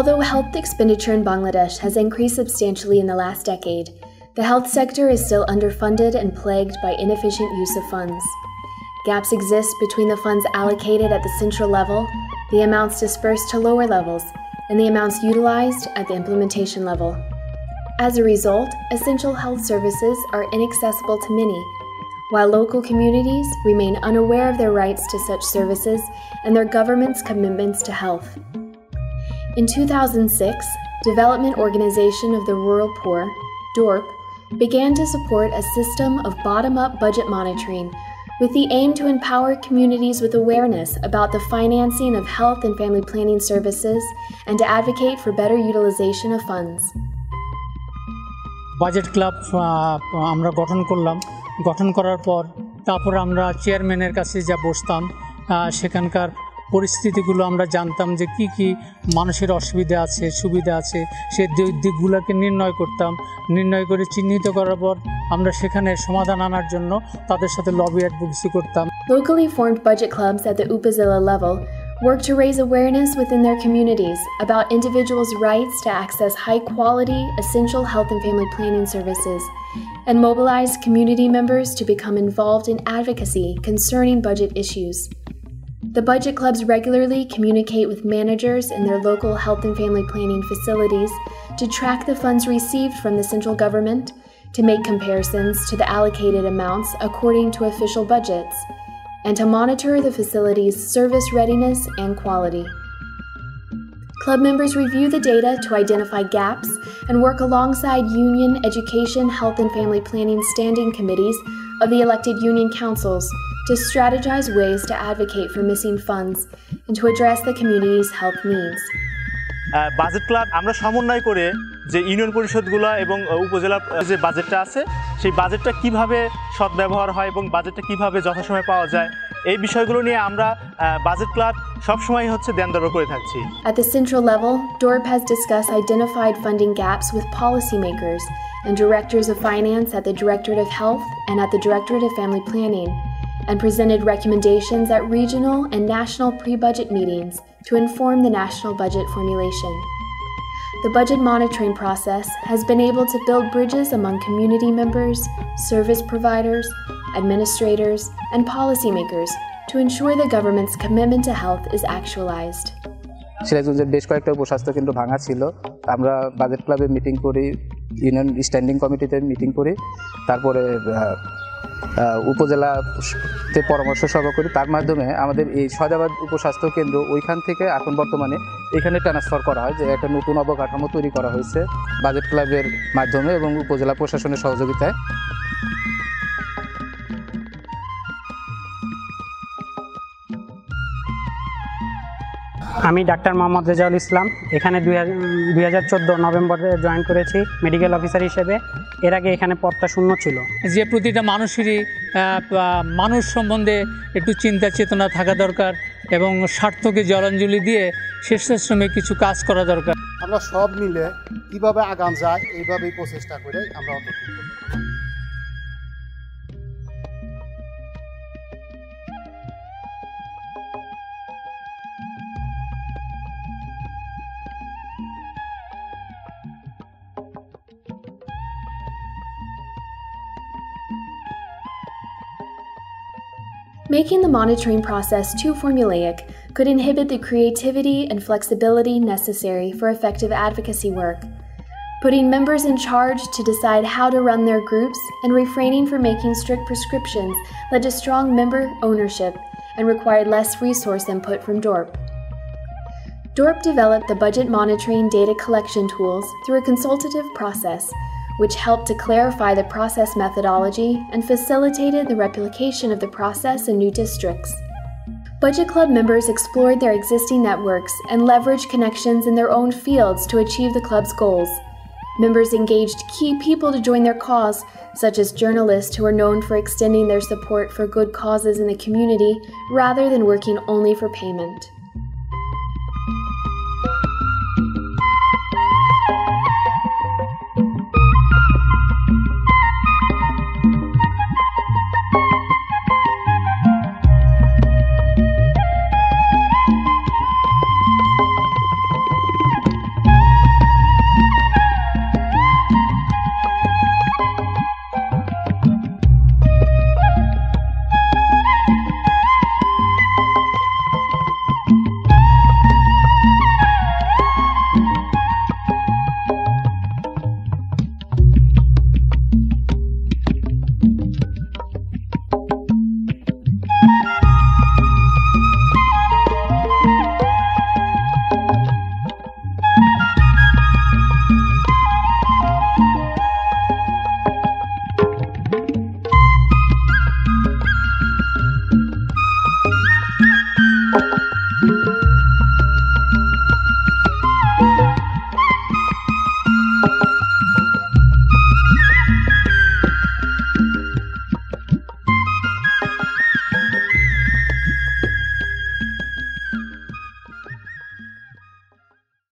Although health expenditure in Bangladesh has increased substantially in the last decade, the health sector is still underfunded and plagued by inefficient use of funds. Gaps exist between the funds allocated at the central level, the amounts dispersed to lower levels, and the amounts utilized at the implementation level. As a result, essential health services are inaccessible to many, while local communities remain unaware of their rights to such services and their government's commitments to health. In 2006, Development Organization of the Rural Poor, DORP, began to support a system of bottom up budget monitoring with the aim to empower communities with awareness about the financing of health and family planning services and to advocate for better utilization of funds. Budget club আমরা গঠন করলাম গঠন করার পর তারপর আমরা চেয়ারম্যানের কাছে যা বসতাম সেখানকার পরিস্থিতিগুলো আমরা জানতাম যে কি কি মানুষের অসুবিধা আছে সুবিধা আছে সে দিকগুলোকে নির্ণয় করতাম নির্ণয় করে চিহ্নিত করার পর আমরা সেখানে সমাধান আনার জন্য তাদের সাথে লবি অ্যাডভোকেসি করতাম Locally formed budget clubs at the Upazila level work to raise awareness within their communities about individuals' rights to access high quality, essential health and family planning services, and mobilize community members to become involved in advocacy concerning budget issues. The budget clubs regularly communicate with managers in their local health and family planning facilities to track the funds received from the central government, to make comparisons to the allocated amounts according to official budgets, and to monitor the facility's service readiness and quality. Club members review the data to identify gaps and work alongside union, education, health, and family planning standing committees of the elected union councils to strategize ways to advocate for missing funds and to address the community's health needs. Budget club আমরা সমন্বয় করে যে union পরিষদগুলো এবং উপজেলার যে বাজেটটা আছে সেই বাজেটটা কিভাবে সদ্ব্যবহার হয় এবং বাজেটটা কিভাবে যথাসময়ে পাওয়া যায় এই বিষয়গুলো নিয়ে আমরা বাজেট ক্লাব সবসময় হচ্ছে দেন করে থাকছি At the central level, DORP has discussed identified funding gaps with policymakers and directors of finance at the Directorate of Health and at the Directorate of Family Planning and presented recommendations at regional and national pre budget meetings to inform the national budget formulation. The budget monitoring process has been able to build bridges among community members, service providers, administrators, and policymakers to ensure the government's commitment to health is actualized. সিরাজগঞ্জের বেশ কয়েকটা উপস্বাস্থ্য কেন্দ্র ভাঙা ছিল আমরা budget ক্লাবে meeting করি union standing কমিটিতে মিটিং করি তারপরে উপজেলাতে পরামর্শ সভা করি তার মাধ্যমে আমাদের এই সয়দাবাদ উপস্বাস্থ্য কেন্দ্র ওইখান থেকে এখন বর্তমানে এখানে ট্রান্সফার করা হয় যে একটা নতুন অবকাঠামো তৈরি করা হয়েছে বাজেট ক্লাবের মাধ্যমে এবং উপজেলা প্রশাসনের সহযোগিতায়। আমি ডাক্তার মোহাম্মদ রেজাউল ইসলাম। এখানে দুই হাজার চোদ্দ নভেম্বরে জয়েন করেছি মেডিকেল অফিসার হিসেবে। এর আগে এখানে পদটা শূন্য ছিল। যে প্রতিটা মানুষেরই মানুষ সম্বন্ধে একটু চিন্তা চেতনা থাকা দরকার এবং স্বার্থকে জলাঞ্জলি দিয়ে শেষাশ্রমে কিছু কাজ করা দরকার। আমরা সব মিলে কীভাবে আগাম যায় এইভাবেই প্রচেষ্টা করে আমরা Making the monitoring process too formulaic could inhibit the creativity and flexibility necessary for effective advocacy work. Putting members in charge to decide how to run their groups and refraining from making strict prescriptions led to strong member ownership and required less resource input from DORP. DORP developed the budget monitoring data collection tools through a consultative process which helped to clarify the process methodology and facilitated the replication of the process in new districts. Budget Club members explored their existing networks and leveraged connections in their own fields to achieve the club's goals. Members engaged key people to join their cause, such as journalists who are known for extending their support for good causes in the community rather than working only for payment.